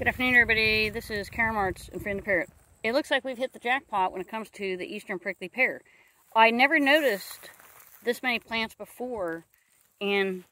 Good afternoon, everybody. This is Karen Marts and Friend the Parrot. It looks like we've hit the jackpot when it comes to the Eastern Prickly Pear. I never noticed this many plants before, and